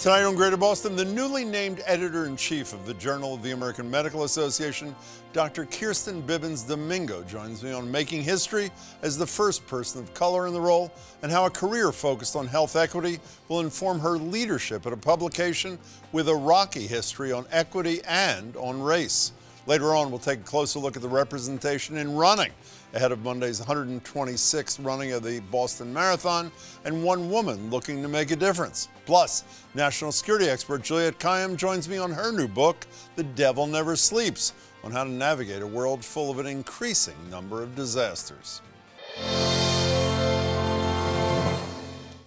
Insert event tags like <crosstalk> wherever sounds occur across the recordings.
Tonight on Greater Boston, the newly named editor in chief of the Journal of the American Medical Association, Dr. Kirsten Bibbins Domingo, joins me on making history as the first person of color in the role and how a career focused on health equity will inform her leadership at a publication with a rocky history on equity and on race. Later on, we'll take a closer look at the representation in running ahead of Monday's 126th running of the Boston Marathon, and one woman looking to make a difference. Plus, national security expert Juliette Kayyem joins me on her new book, The Devil Never Sleeps, on how to navigate a world full of an increasing number of disasters.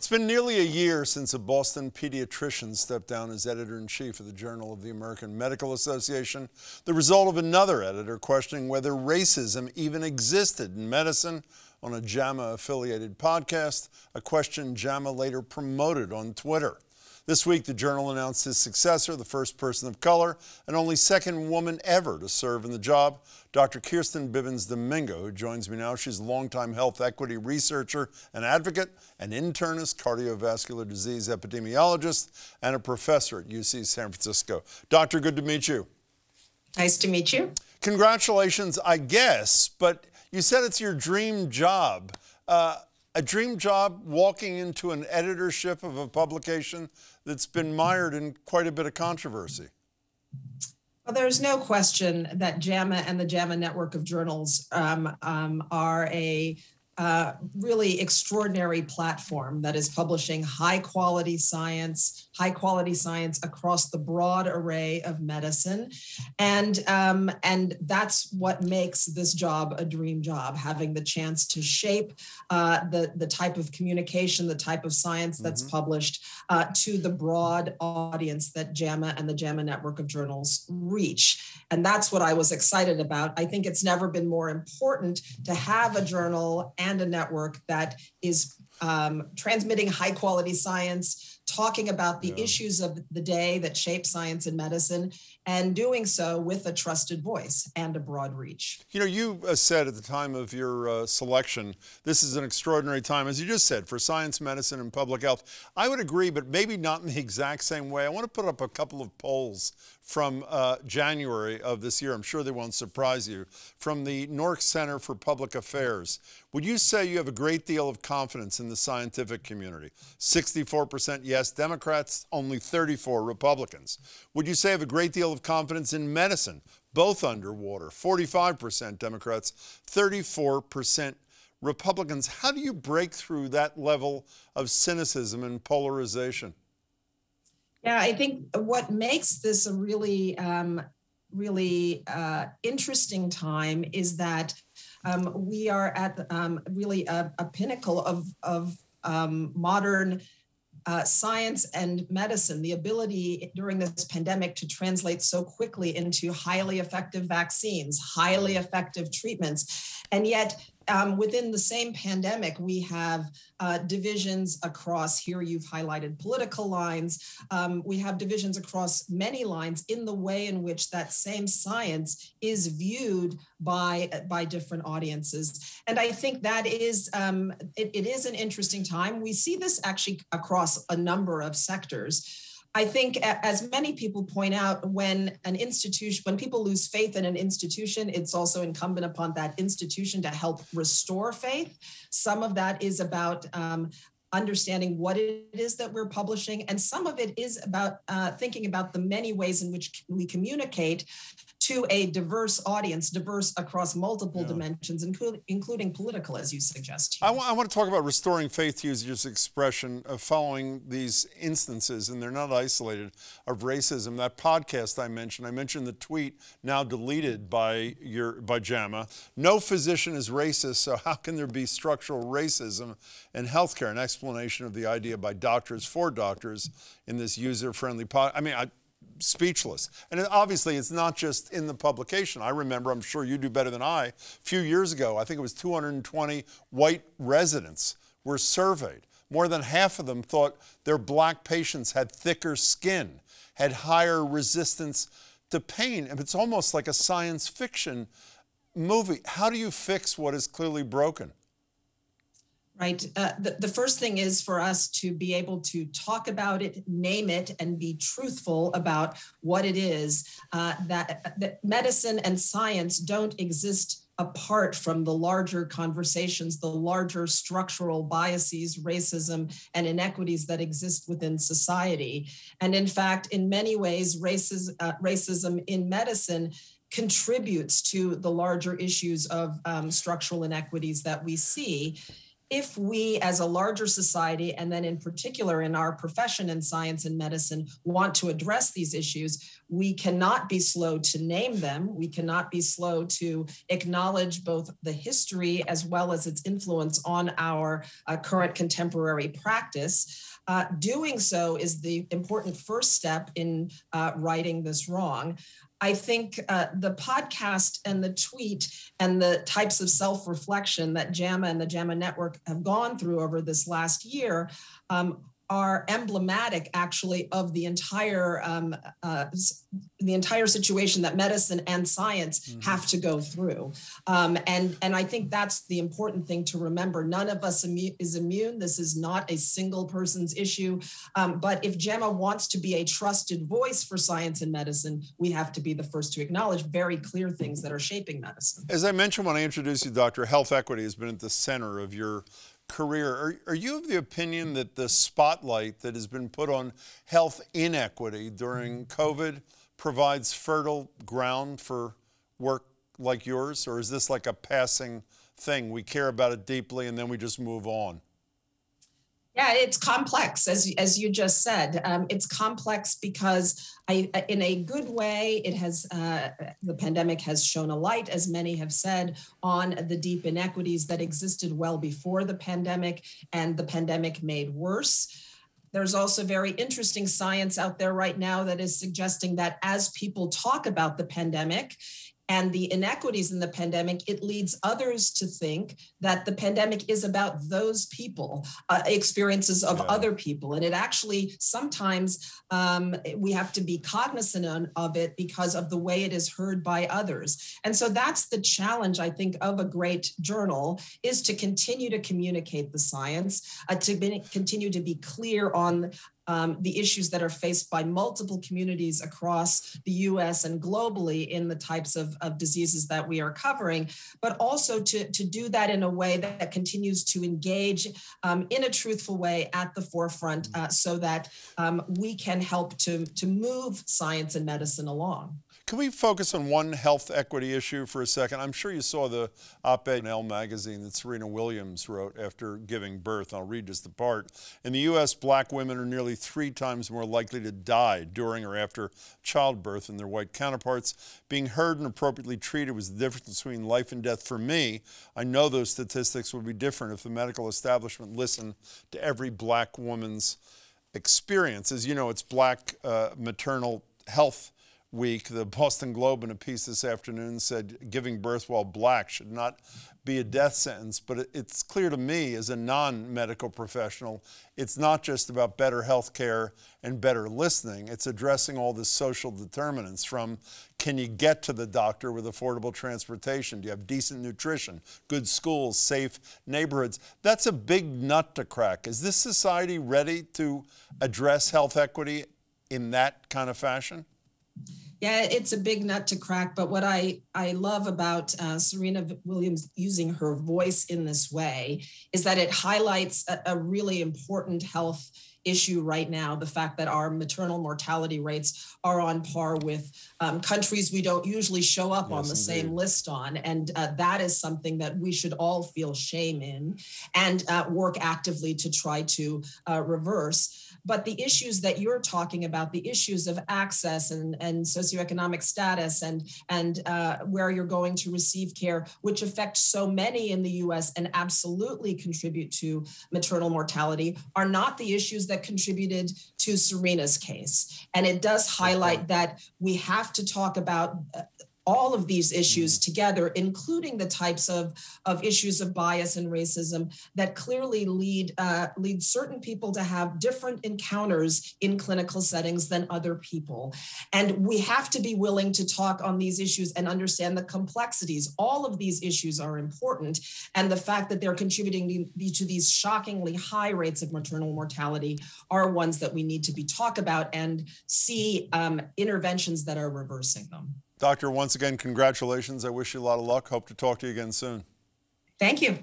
It's been nearly a year since a Boston pediatrician stepped down as editor in chief of the Journal of the American Medical Association, the result of another editor questioning whether racism even existed in medicine on a JAMA affiliated podcast, a question JAMA later promoted on Twitter. This week, the Journal announced his successor, the first person of color and only second woman ever to serve in the job, Dr. Kirsten Bibbins Domingo, who joins me now. She's a longtime health equity researcher and advocate, an internist, cardiovascular disease epidemiologist, and a professor at UC San Francisco. Doctor, good to meet you. Nice to meet you. Congratulations, I guess, but you said it's your dream job. Uh, a dream job walking into an editorship of a publication that's been mired in quite a bit of controversy. Well, there's no question that JAMA and the JAMA network of journals um, um, are a uh, really extraordinary platform that is publishing high quality science, high quality science across the broad array of medicine. And, um, and that's what makes this job a dream job, having the chance to shape uh, the, the type of communication, the type of science that's mm-hmm. published uh, to the broad audience that JAMA and the JAMA network of journals reach. And that's what I was excited about. I think it's never been more important to have a journal and a network that is um, transmitting high quality science, talking about the yeah. issues of the day that shape science and medicine, and doing so with a trusted voice and a broad reach. You know, you uh, said at the time of your uh, selection, this is an extraordinary time, as you just said, for science, medicine, and public health. I would agree, but maybe not in the <laughs> exact same way. I want to put up a couple of polls from uh, January of this year. I'm sure they won't surprise you. From the NORC Center for Public Affairs. Would you say you have a great deal of confidence in the scientific community? 64% yes, Democrats, only 34 Republicans. Would you say you have a great deal of confidence in medicine? Both underwater, 45% Democrats, 34% Republicans. How do you break through that level of cynicism and polarization? Yeah, I think what makes this a really, um, really uh, interesting time is that um, we are at um, really a, a, pinnacle of, of um, modern uh, science and medicine, the ability during this pandemic to translate so quickly into highly effective vaccines, highly effective treatments. And yet, um, within the same pandemic, we have uh, divisions across, here you've highlighted political lines. Um, we have divisions across many lines in the way in which that same science is viewed by, by different audiences. And I think that is, um, it, it is an interesting time. We see this actually across a number of sectors. I think, as many people point out, when an institution, when people lose faith in an institution, it's also incumbent upon that institution to help restore faith. Some of that is about um, understanding what it is that we're publishing, and some of it is about uh, thinking about the many ways in which we communicate to a diverse audience, diverse across multiple yeah. dimensions, including, including political, as you suggest. I, I want to talk about restoring faith, to use your expression, of following these instances, and they're not isolated, of racism. That podcast I mentioned, I mentioned the tweet now deleted by, your, by JAMA. No physician is racist, so how can there be structural racism in healthcare? An explanation of the idea by doctors for doctors in this user-friendly pod. I mean, I, speechless. And obviously, it's not just in the publication. I remember, I'm sure you do better than I, a few years ago, I think it was 220 white residents were surveyed. More than half of them thought their black patients had thicker skin, had higher resistance to pain. And it's almost like a science fiction movie. How do you fix what is clearly broken? Right. Uh, the, the first thing is for us to be able to talk about it, name it, and be truthful about what it is. Uh, that, that medicine and science don't exist apart from the larger conversations, the larger structural biases, racism, and inequities that exist within society. And in fact, in many ways, races, uh, racism in medicine contributes to the larger issues of um, structural inequities that we see if we as a larger society and then in particular in our profession in science and medicine want to address these issues we cannot be slow to name them we cannot be slow to acknowledge both the history as well as its influence on our uh, current contemporary practice uh, doing so is the important first step in uh, righting this wrong. I think uh, the podcast and the tweet and the types of self reflection that JAMA and the JAMA network have gone through over this last year um, are emblematic actually of the entire um, uh, the entire situation that medicine and science mm-hmm. have to go through. Um, and and i think that's the important thing to remember. None of us immu- is immune. This is not a single person's issue. Um, but if JAMA wants to be a trusted voice for science and medicine we have to be the first to acknowledge very clear things that are shaping medicine. As i mentioned when i introduced you dr health equity has been at the center of your career. Are, are you of the opinion that the spotlight that has been put on health inequity during COVID provides fertile ground for work like yours? Or is this like a passing thing? We care about it deeply and then we just move on? Yeah, it's complex, as as you just said. Um, it's complex because, I, in a good way, it has uh, the pandemic has shown a light, as many have said, on the deep inequities that existed well before the pandemic, and the pandemic made worse. There's also very interesting science out there right now that is suggesting that as people talk about the pandemic, and the inequities in the pandemic, it leads others to think that the pandemic is about those people, uh, experiences of yeah. other people. And it actually sometimes um, we have to be cognizant of it because of the way it is heard by others. And so that's the challenge, I think, of a great journal is to continue to communicate the science, uh, to be, continue to be clear on um, the issues that are faced by multiple communities across the US and globally in the types of, of diseases that we are covering, but also to, to do that in a way that continues to engage um, in a truthful way at the forefront uh, so that um, we can help to, to move science and medicine along. Can we focus on one health equity issue for a second? I'm sure you saw the op-ed in Elle magazine that Serena Williams wrote after giving birth. I'll read just the part. In the U.S., black women are nearly three times more likely to die during or after childbirth than their white counterparts. Being heard and appropriately treated was the difference between life and death for me. I know those statistics would be different if the medical establishment listened to every black woman's experience. As you know, it's Black uh, Maternal Health week, the Boston Globe in a piece this afternoon said giving birth while black should not be a death sentence. But it's clear to me as a non medical professional, it's not just about better health care and better listening. It's addressing all the social determinants from can you get to the doctor with affordable transportation? Do you have decent nutrition, good schools, safe neighborhoods? That's a big nut to crack. Is this society ready to address health equity in that kind of fashion? Yeah, it's a big nut to crack. But what I, I love about uh, Serena Williams using her voice in this way is that it highlights a, a really important health issue right now the fact that our maternal mortality rates are on par with um, countries we don't usually show up yes, on the indeed. same list on. And uh, that is something that we should all feel shame in and uh, work actively to try to uh, reverse. But the issues that you're talking about, the issues of access and, and socioeconomic status and, and uh, where you're going to receive care, which affect so many in the US and absolutely contribute to maternal mortality, are not the issues that contributed to Serena's case. And it does highlight that we have to talk about uh, all of these issues mm-hmm. together, including the types of, of issues of bias and racism that clearly lead uh, lead certain people to have different encounters in clinical settings than other people. And we have to be willing to talk on these issues and understand the complexities. All of these issues are important, and the fact that they're contributing to these shockingly high rates of maternal mortality are ones that we need to be talk about and see um, interventions that are reversing them. Doctor, once again, congratulations. I wish you a lot of luck. Hope to talk to you again soon. Thank you.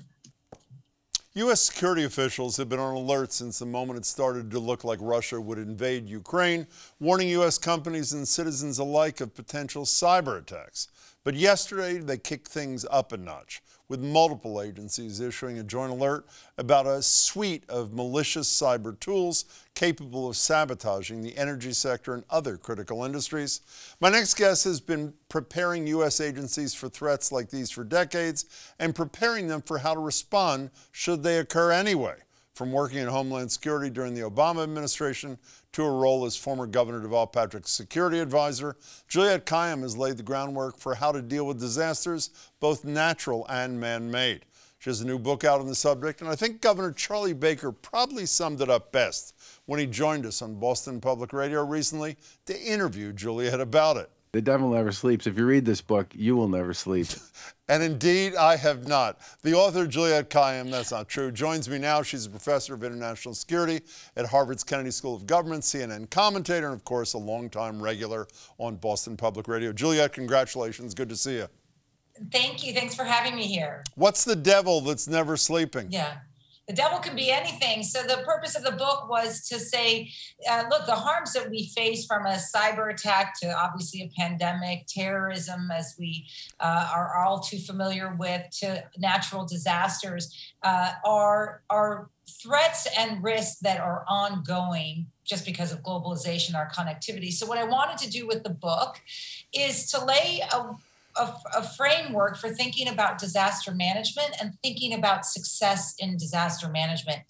U.S. security officials have been on alert since the moment it started to look like Russia would invade Ukraine, warning U.S. companies and citizens alike of potential cyber attacks. But yesterday, they kicked things up a notch with multiple agencies issuing a joint alert about a suite of malicious cyber tools capable of sabotaging the energy sector and other critical industries. My next guest has been preparing U.S. agencies for threats like these for decades and preparing them for how to respond should they occur anyway. From working in Homeland Security during the Obama administration to a role as former Governor Deval Patrick's security advisor, Juliette Kayyem has laid the groundwork for how to deal with disasters, both natural and man-made. She has a new book out on the subject, and I think Governor Charlie Baker probably summed it up best when he joined us on Boston Public Radio recently to interview Juliette about it. The devil never sleeps. If you read this book, you will never sleep. <laughs> and indeed, I have not. The author, Juliette Kayyem, that's not true, joins me now. She's a professor of international security at Harvard's Kennedy School of Government, CNN commentator, and of course, a longtime regular on Boston Public Radio. Juliette, congratulations. Good to see you. Thank you. Thanks for having me here. What's the devil that's never sleeping? Yeah the devil can be anything. So the purpose of the book was to say, uh, look, the harms that we face from a cyber attack to obviously a pandemic, terrorism, as we uh, are all too familiar with, to natural disasters, uh, are are threats and risks that are ongoing just because of globalization, our connectivity. So what I wanted to do with the book is to lay a a, a, framework for thinking about disaster management and thinking about success in disaster management.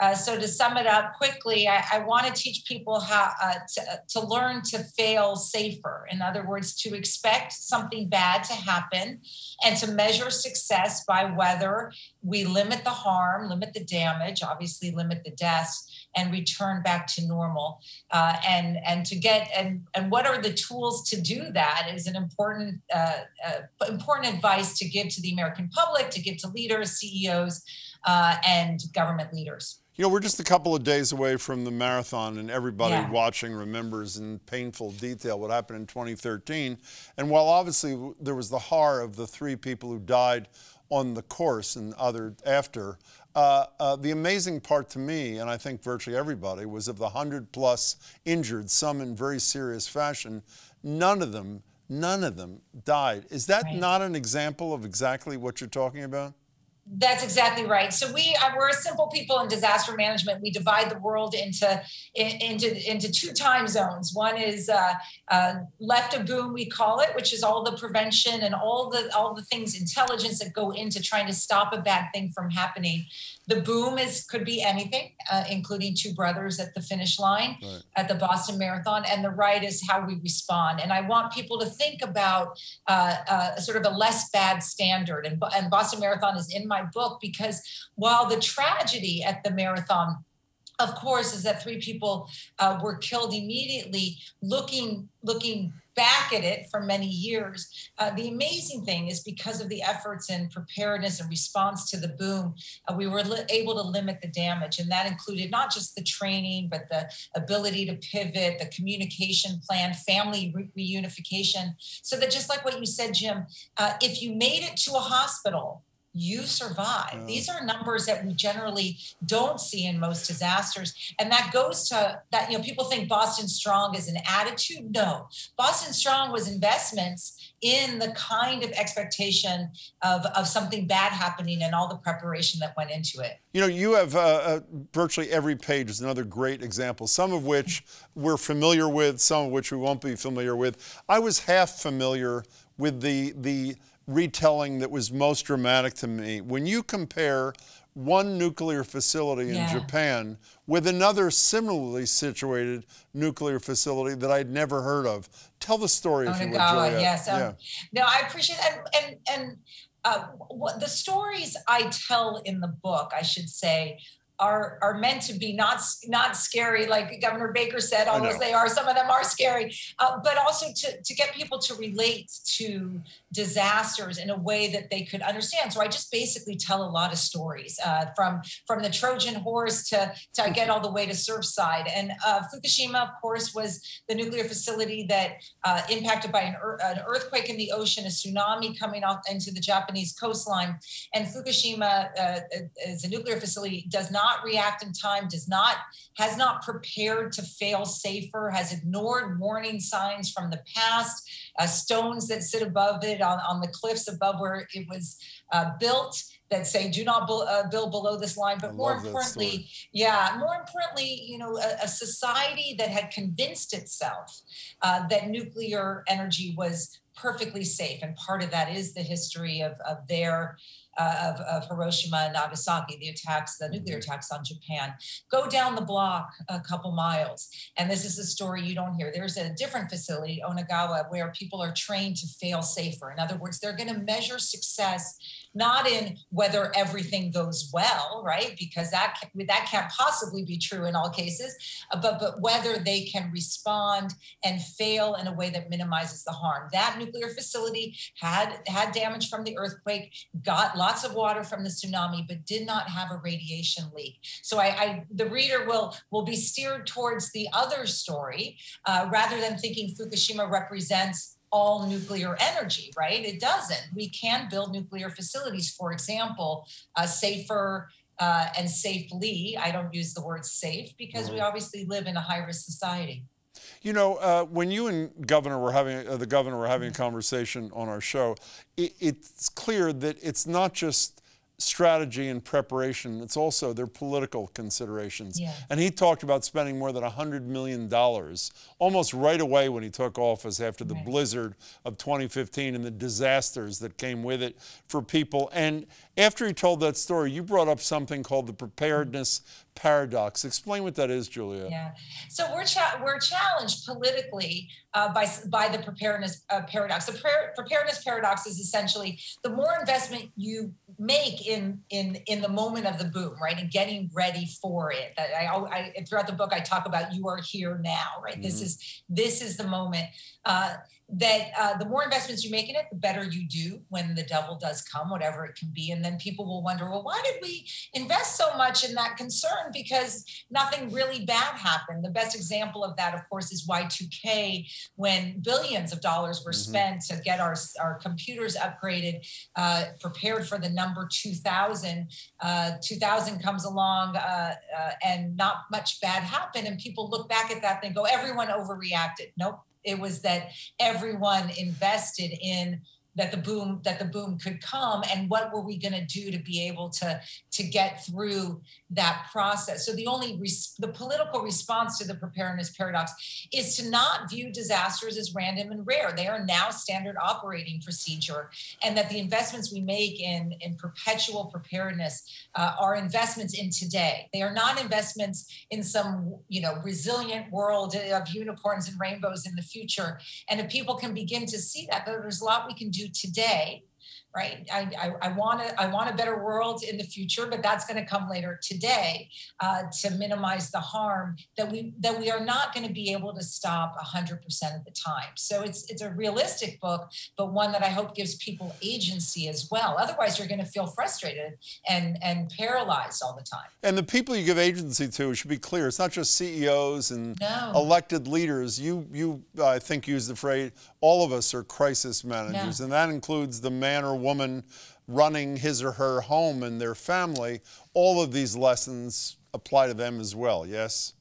Uh, so to sum it up quickly, I, I want to teach people how uh, to, to learn to fail safer. In other words, to expect something bad to happen and to measure success by whether we limit the harm, limit the damage, obviously limit the deaths, and return back to normal. Uh, and and to get and and what are the tools to do that is an important uh, uh, important advice to give to the American public, to give to leaders, CEOs, uh, and government leaders. You know, we're just a couple of days away from the marathon, and everybody yeah. watching remembers in painful detail what happened in 2013. And while obviously there was the horror of the three people who died on the course and other after, uh, uh, the amazing part to me, and I think virtually everybody, was of the 100 plus injured, some in very serious fashion, none of them, none of them died. Is that right. not an example of exactly what you're talking about? That's exactly right. So we uh, we're simple people in disaster management. We divide the world into into into two time zones. One is uh, uh, left of boom, we call it, which is all the prevention and all the all the things intelligence that go into trying to stop a bad thing from happening. The boom is could be anything, uh, including two brothers at the finish line right. at the Boston Marathon, and the right is how we respond. And I want people to think about uh, uh, sort of a less bad standard. And, and Boston Marathon is in my book because while the tragedy at the marathon of course, is that three people uh, were killed immediately. Looking looking back at it for many years, uh, the amazing thing is because of the efforts and preparedness and response to the boom, uh, we were li- able to limit the damage, and that included not just the training, but the ability to pivot, the communication plan, family re- reunification. So that just like what you said, Jim, uh, if you made it to a hospital you survive. These are numbers that we generally don't see in most disasters. And that goes to that, you know, people think Boston Strong is an attitude. No, Boston Strong was investments in the kind of expectation of, of something bad happening and all the preparation that went into it. You know, you have uh, uh, virtually every page is another great example, some of which we're familiar with, some of which we won't be familiar with. I was half familiar with the, the retelling that was most dramatic to me. When you compare one nuclear facility in Yeah. Japan with another similarly situated nuclear facility that I'd never heard of. Tell the story if you would, yes. Um, yeah. No, I appreciate that. And and uh, what the stories I tell in the book, I should say, are are meant to be not not scary, like Governor Baker said. Although they are, some of them are scary, uh, but also to to get people to relate to disasters in a way that they could understand. So I just basically tell a lot of stories uh, from from the Trojan horse to to get all the way to Surfside. And uh, Fukushima, of course, was the nuclear facility that uh, impacted by an, an earthquake in the ocean, a tsunami coming off into the Japanese coastline. And Fukushima uh, is a nuclear facility, does not react in time, does not has not prepared to fail safer, has ignored warning signs from the past, uh, stones that sit above it on, on the cliffs above where it was uh, built that say do not uh, build below this line. But I more importantly, yeah, more importantly, you know, a, a society that had convinced itself uh, that nuclear energy was perfectly safe, and part of that is the history of, of their uh, of, of Hiroshima and Nagasaki, the attacks, the nuclear attacks on Japan. Go down the block a couple miles, and this is a story you don't hear. There's a different facility, Onagawa, where people are trained to fail safer. In other words, they're going to measure success not in whether everything goes well, right? Because that can, that can't possibly be true in all cases, uh, but but whether they can respond and fail in a way that minimizes the harm. That nuclear facility had had damage from the earthquake, got lots of water from the tsunami, but did not have a radiation leak. So I, I the reader will will be steered towards the other story uh, rather than thinking Fukushima represents all nuclear energy, right? It doesn't. We can build nuclear facilities, for example, uh, safer uh, and safely. I don't use the word safe because we obviously live in a high risk society. You know, uh, when you and Governor were having uh, the governor were having a conversation on our show, it, it's clear that it's not just strategy and preparation; it's also their political considerations. Yeah. And he talked about spending more than hundred million dollars almost right away when he took office after the Right. blizzard of 2015 and the disasters that came with it for people. And after he told that story, you brought up something called the preparedness paradox. Explain what that is, Julia. Yeah. So we're cha- we're challenged politically uh, by by the preparedness uh, paradox. The pre- preparedness paradox is essentially the more investment you make in in in the moment of the boom, right, and getting ready for it. That I, I throughout the book I talk about you are here now, right. This is this is the moment. Uh, that uh, the more investments you make in it, the better you do when the devil does come, whatever it can be. And then people will wonder, well, why did we invest so much in that concern? Because nothing really bad happened. The best example of that, of course, is Y2K, when billions of dollars were Mhm. spent to get our, our computers upgraded, uh, prepared for the number 2000. Uh, 2000 comes along uh, uh, and not much bad happened. And people look back at that and go, everyone overreacted. Nope. It was that everyone invested in that the boom that the boom could come and what were we going to do to be able to to get through that process. So the only res- the political response to the preparedness paradox is to not view disasters as random and rare. They are now standard operating procedure and that the investments we make in in perpetual preparedness uh, are investments in today. They are not investments in some you know resilient world of unicorns and rainbows in the future. And if people can begin to see that, that there's a lot we can do today, right? I, I, I want to I want a better world in the future, but that's going to come later today uh, to minimize the harm that we that we are not going to be able to stop 100% of the time. So it's it's a realistic book, but one that I hope gives people agency as well. Otherwise, you're going to feel frustrated and and paralyzed all the time. And the people you give agency to should be clear. It's not just CEOs and No. elected leaders. You, you, uh, I think, use the phrase. All of us are crisis managers, and that includes the man or woman running his or her home and their family. All of these lessons apply to them as well. Yes.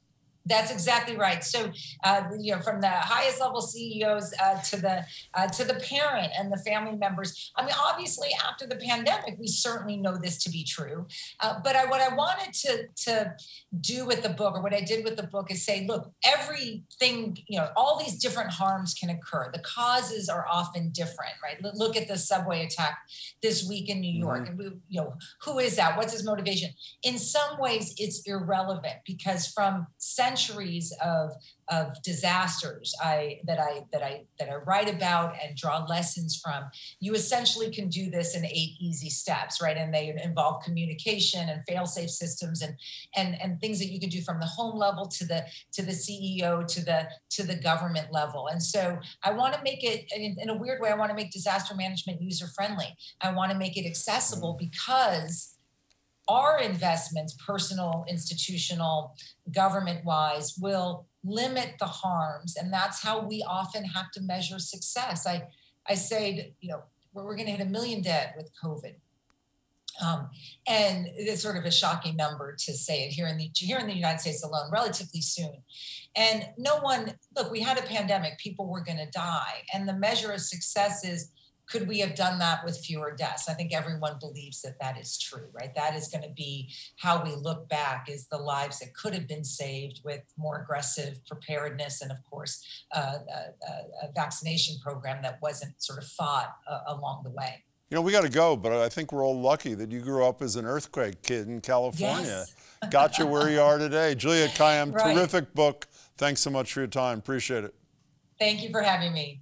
That's exactly right. So, uh, you know, from the highest level CEOs uh, to the uh, to the parent and the family members. I mean, obviously, after the pandemic, we certainly know this to be true. Uh, but I, what I wanted to to do with the book, or what I did with the book, is say, look, everything, you know, all these different harms can occur. The causes are often different, right? Look at the subway attack this week in New York, mm-hmm. and we, you know, who is that? What's his motivation? In some ways, it's irrelevant because from centuries centuries of of disasters I that I that I that I write about and draw lessons from. You essentially can do this in eight easy steps, right? And they involve communication and fail-safe systems and and and things that you can do from the home level to the to the CEO to the to the government level. And so I want to make it in, in a weird way. I want to make disaster management user friendly. I want to make it accessible mm. because our investments, personal, institutional, government wise, will limit the harms. And that's how we often have to measure success. I, I say, you know, we're, going to hit a million dead with COVID. Um, and it's sort of a shocking number to say it here in the here in the United States alone, relatively soon. And no one look, we had a pandemic, people were going to die, and the measure of success is could we have done that with fewer deaths? I think everyone believes that that is true, right? That is going to be how we look back is the lives that could have been saved with more aggressive preparedness and, of course, uh, a, a, vaccination program that wasn't sort of fought uh, along the way. You know, we got to go, but I think we're all lucky that you grew up as an earthquake kid in California. Yes. <laughs> got you where you are today. Julia Kayyem, <laughs> right. terrific book. Thanks so much for your time. Appreciate it. Thank you for having me.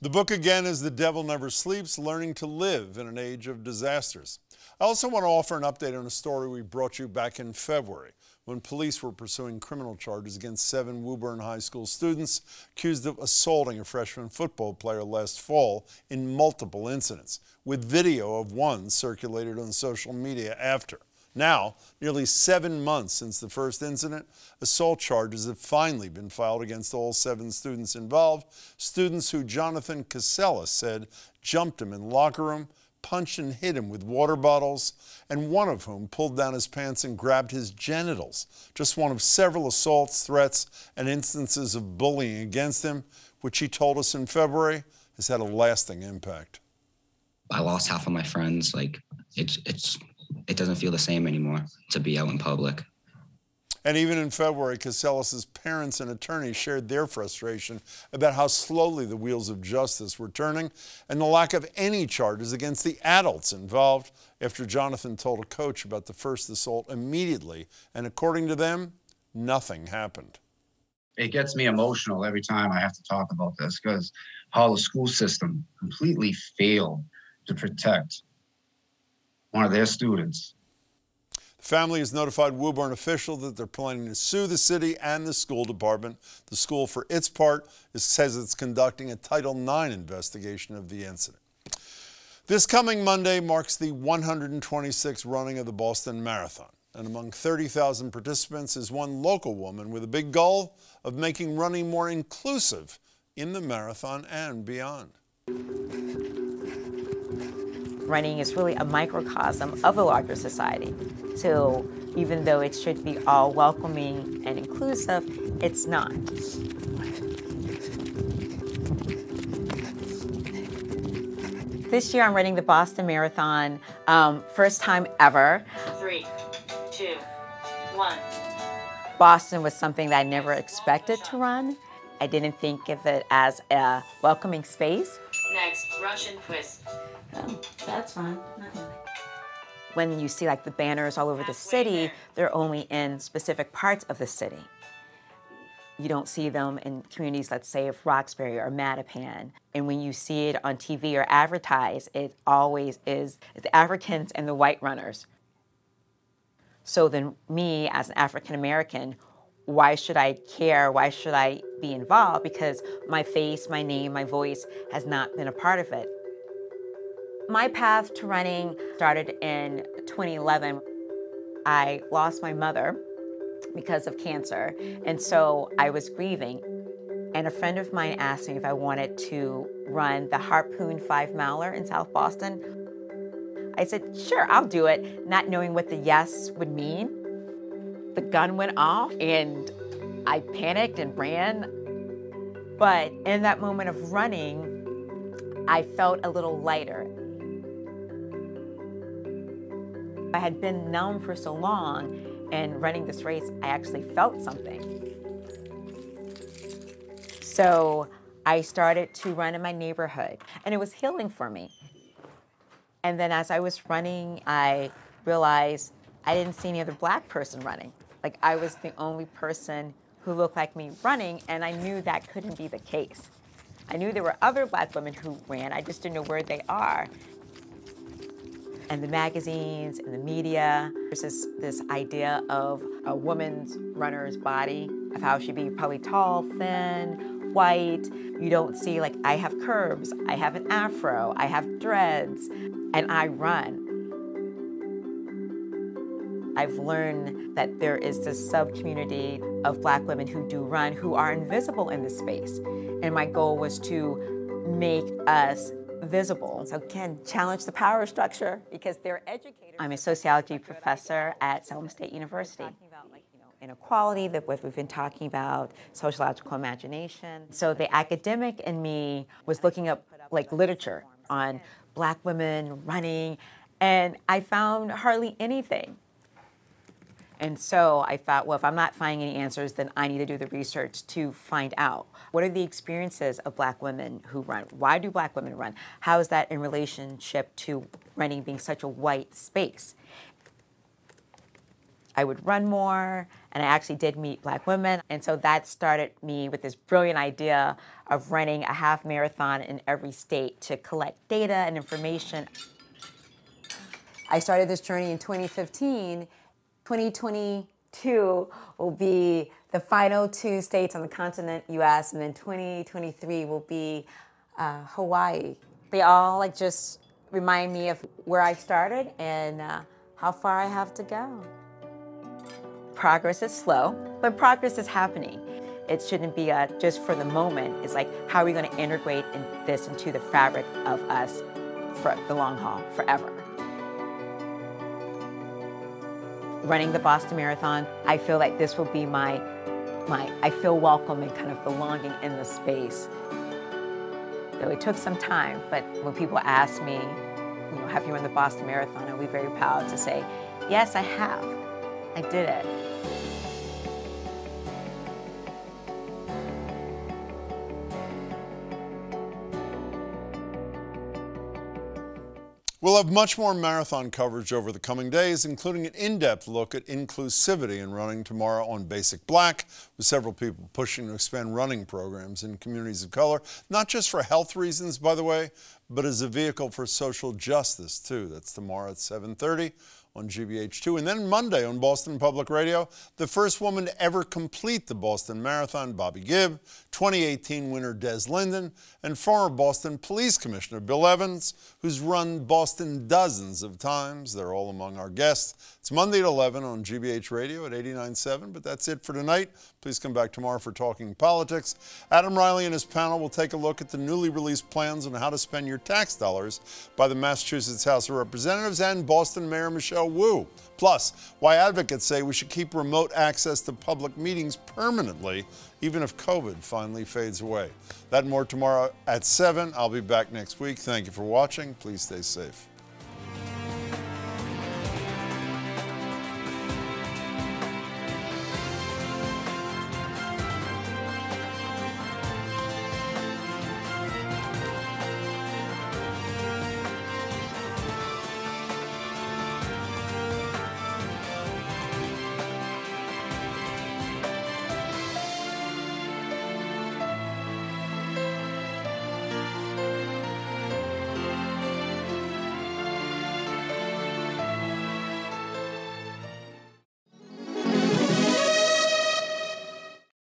The book again is The Devil Never Sleeps Learning to Live in an Age of Disasters. I also want to offer an update on a story we brought you back in February when police were pursuing criminal charges against seven Woburn High School students accused of assaulting a freshman football player last fall in multiple incidents, with video of one circulated on social media after. Now, nearly seven months since the first incident, assault charges have finally been filed against all seven students involved, students who Jonathan Casella said jumped him in locker room, punched and hit him with water bottles, and one of whom pulled down his pants and grabbed his genitals. Just one of several assaults, threats, and instances of bullying against him, which he told us in February has had a lasting impact. I lost half of my friends. Like it's it's it doesn't feel the same anymore to be out in public. And even in February, Casellas' parents and attorneys shared their frustration about how slowly the wheels of justice were turning and the lack of any charges against the adults involved after Jonathan told a coach about the first assault immediately. And according to them, nothing happened. It gets me emotional every time I have to talk about this because how the school system completely failed to protect one of their students. The family has notified Woburn officials that they're planning to sue the city and the school department. The school, for its part, says it's conducting a Title IX investigation of the incident. This coming Monday marks the 126th running of the Boston Marathon. And among 30,000 participants is one local woman with a big goal of making running more inclusive in the marathon and beyond running is really a microcosm of a larger society. So even though it should be all welcoming and inclusive, it's not. This year I'm running the Boston Marathon, um, first time ever. Three, two, one. Boston was something that I never expected to run. I didn't think of it as a welcoming space. Next, Russian twist. Oh, that's fine. When you see like the banners all over the city, they're only in specific parts of the city. You don't see them in communities, let's say, of Roxbury or Mattapan. And when you see it on TV or advertised, it always is the Africans and the white runners. So then, me as an African American, why should I care? Why should I be involved? Because my face, my name, my voice has not been a part of it. My path to running started in 2011. I lost my mother because of cancer, and so I was grieving. And a friend of mine asked me if I wanted to run the Harpoon Five Miler in South Boston. I said, sure, I'll do it, not knowing what the yes would mean. the gun went off and I panicked and ran. But in that moment of running, I felt a little lighter. I had been numb for so long, and running this race, I actually felt something. So I started to run in my neighborhood, and it was healing for me. And then as I was running, I realized I didn't see any other black person running. Like I was the only person who looked like me running, and I knew that couldn't be the case. I knew there were other black women who ran, I just didn't know where they are. And the magazines and the media, there's this, this idea of a woman's runner's body, of how she'd be probably tall, thin, white. You don't see, like, I have curves, I have an afro, I have dreads, and I run. I've learned that there is this sub community of black women who do run who are invisible in this space. And my goal was to make us visible. So can challenge the power structure because they're educators. I'm a sociology professor at Salem State University. Inequality that what we've been talking about, sociological imagination. So the academic in me was looking up like literature on black women running, and I found hardly anything. And so I thought, well, if I'm not finding any answers, then I need to do the research to find out. What are the experiences of black women who run? Why do black women run? How is that in relationship to running being such a white space? I would run more, and I actually did meet black women. And so that started me with this brilliant idea of running a half marathon in every state to collect data and information. I started this journey in 2015 2022 will be the final two states on the continent, US, and then 2023 will be uh, Hawaii. They all like just remind me of where I started and uh, how far I have to go. Progress is slow, but progress is happening. It shouldn't be a, just for the moment. It's like, how are we going to integrate in this into the fabric of us for the long haul, forever? Running the Boston Marathon, I feel like this will be my, my I feel welcome and kind of belonging in the space. Though it took some time, but when people ask me, you know, have you run the Boston Marathon, I'll be very proud to say, yes, I have. I did it. We'll have much more marathon coverage over the coming days, including an in-depth look at inclusivity in running tomorrow on Basic Black, with several people pushing to expand running programs in communities of color, not just for health reasons, by the way, but as a vehicle for social justice, too. That's tomorrow at 730 on GBH2. And then Monday on Boston Public Radio, the first woman to ever complete the Boston Marathon, Bobbi Gibb, 2018 winner Des Linden, and former Boston Police Commissioner Bill Evans, who's run Boston dozens of times. They're all among our guests. It's Monday at 11 on GBH Radio at 89.7, but that's it for tonight. Please come back tomorrow for Talking Politics. Adam Reilly and his panel will take a look at the newly released plans on how to spend your tax dollars by the Massachusetts House of Representatives and Boston Mayor Michelle Wu. Plus, why advocates say we should keep remote access to public meetings permanently, even if COVID finally fades away. That and more tomorrow at 7. I'll be back next week. Thank you for watching. Please stay safe.